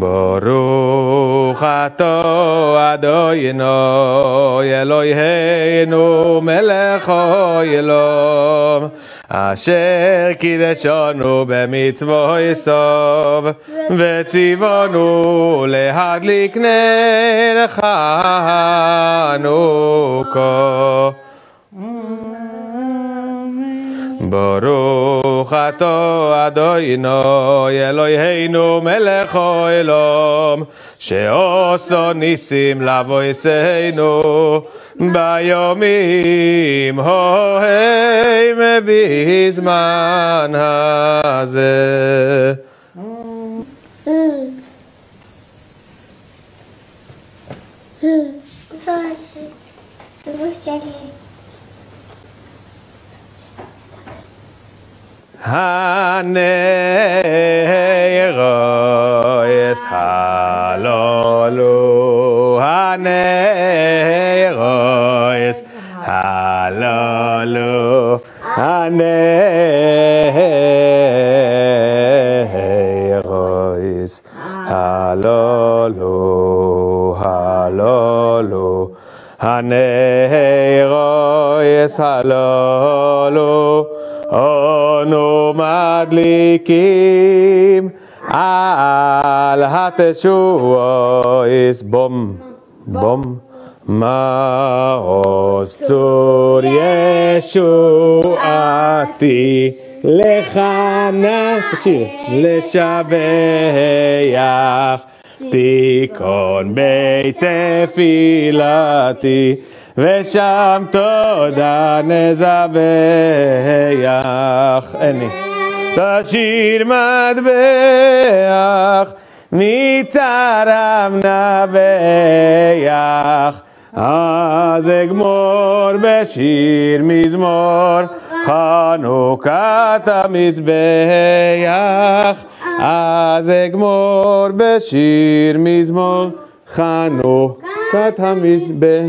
ברוך אתה אדוני אלוהינו מלך העולם אשר קידשנו במצוו סוף וציוונו להדליק נר חנוכה ברוך אתה אדוני אלוהינו מלך העולם שעושו ניסים לבויסנו ביומים ההם בזמן הזה. הנרויס Haneiros halolu. Haneiros halolu. Haneiros halolu. Halolu. Haneiros halolu. מדליקים על התשועס בום בום מעוז צור ישועתי לך נפשי לשבח תיכון בית תפילתי ושם תודה נזבח אני תשאיר מטבח מצרם נבח אז אגמור בשיר מזמור חנוכת המזבח אז אגמור בשיר מזמור חנוכת המזבח